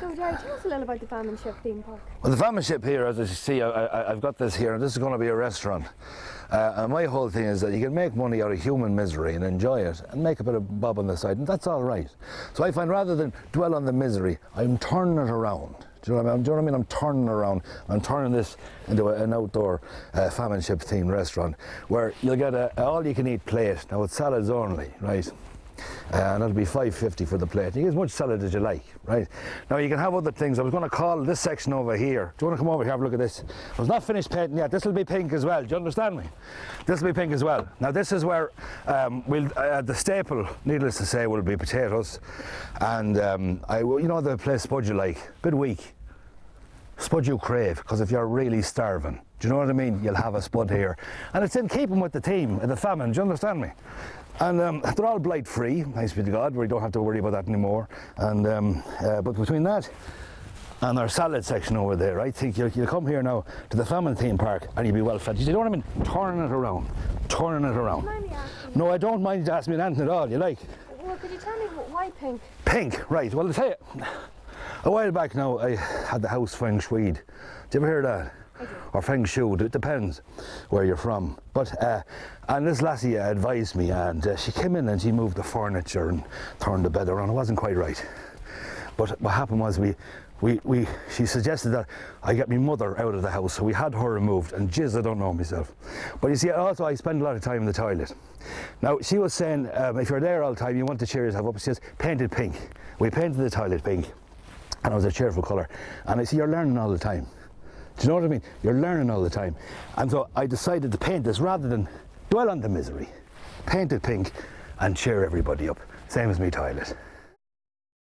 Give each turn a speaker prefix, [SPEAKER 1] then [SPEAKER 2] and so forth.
[SPEAKER 1] So, Jerry, tell us a little about the Famine Ship theme park.
[SPEAKER 2] Well, the famine ship here, as you see, I, I've got this here, and this is going to be a restaurant. Uh, and my whole thing is that you can make money out of human misery and enjoy it and make a bit of bob on the side, and that's all right. So I find rather than dwell on the misery, I'm turning it around. Do you know what I mean? Do you know what I mean? I'm turning around. I'm turning this into a, an outdoor uh, famine ship themed restaurant where you'll get a, a all-you-can-eat plate. Now it's salads only, right? Uh, and it'll be 5.50 for the plate. You get as much salad as you like, right? Now you can have other things. I was going to call this section over here. Do you want to come over here have a look at this? I was not finished painting yet. This will be pink as well. Do you understand me? This will be pink as well. Now this is where um, we'll uh, the staple, needless to say, will be potatoes, and um, I, you know the place Spud you like, bit weak. Spud you crave, because if you're really starving, do you know what I mean? You'll have a spud here. And it's in keeping with the team, the famine, do you understand me? And um, they're all blight free, thanks be to God, we don't have to worry about that anymore. And um, uh, But between that and our salad section over there, I think you'll, you'll come here now to the famine theme park and you'll be well fed. You know what I mean? Turning it around, turning it around.
[SPEAKER 1] Mind me asking,
[SPEAKER 2] No, I don't mind you asking me anything at all, you like?
[SPEAKER 1] well, could you tell me why pink?
[SPEAKER 2] Pink, right. Well, I'll tell you, a while back now, I had the house feng shui. Did you ever hear that? Or feng shui, it depends where you're from. But, uh, and this lassie advised me, and uh, she came in and she moved the furniture and turned the bed around. It wasn't quite right. But what happened was we, we, we, she suggested that I get my mother out of the house, so we had her removed, and jizz, I don't know myself. But you see, also I spend a lot of time in the toilet. Now, she was saying, um, if you're there all the time, you want to cheer yourself up. She says, painted pink. We painted the toilet pink, and it was a cheerful colour. And I see, you're learning all the time. Do you know what I mean? You're learning all the time. And so I decided to paint this rather than dwell on the misery. Paint it pink and cheer everybody up. Same as me toilet.